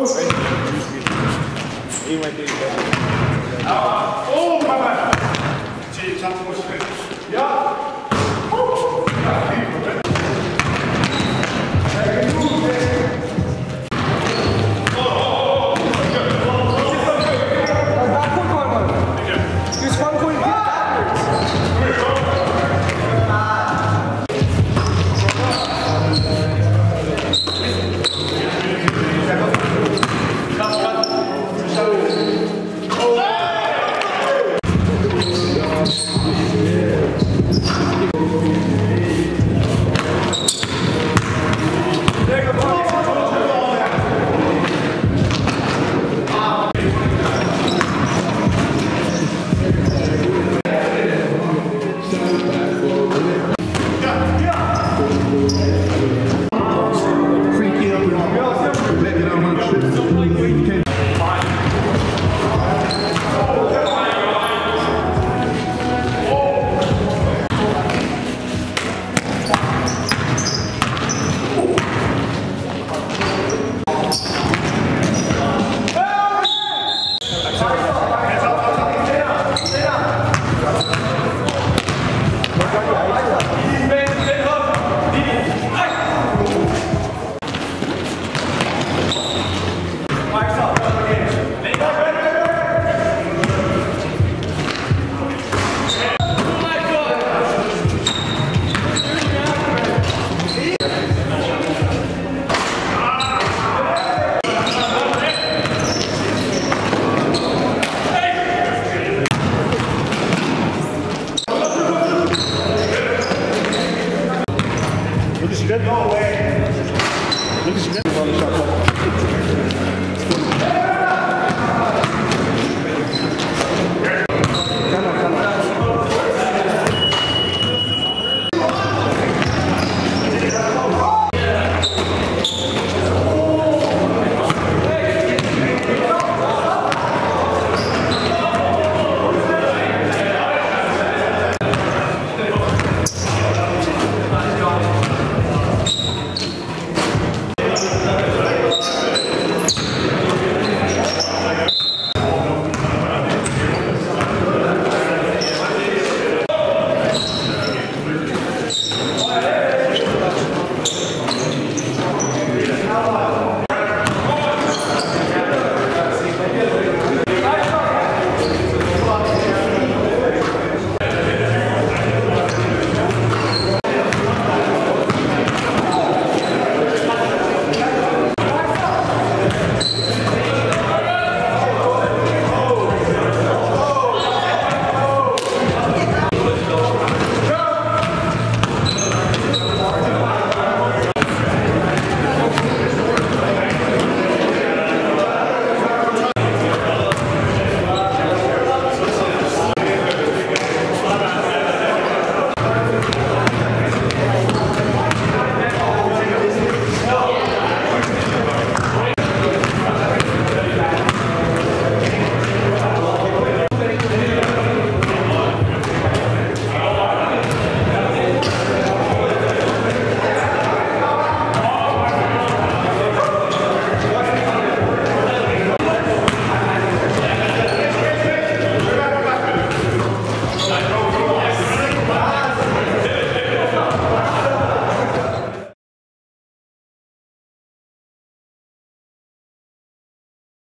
information. Thank you. Appreciate it. Made my day better. Good. No way. Look at.